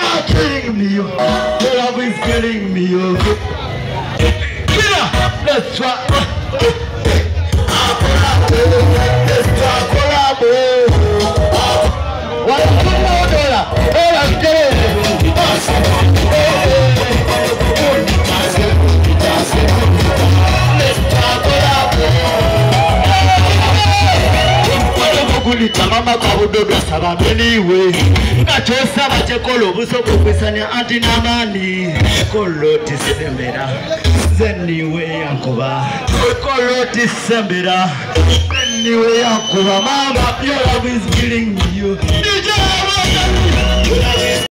are killing me. They are killing me. Killer, that's what gulitamama kabudodo saba meniwe ngachosaba chekola obuso bwokwisania anti namani koloti sembera zeniwe yankuba. Koloti sembera zeniwe yankuba. Mama your love is killing you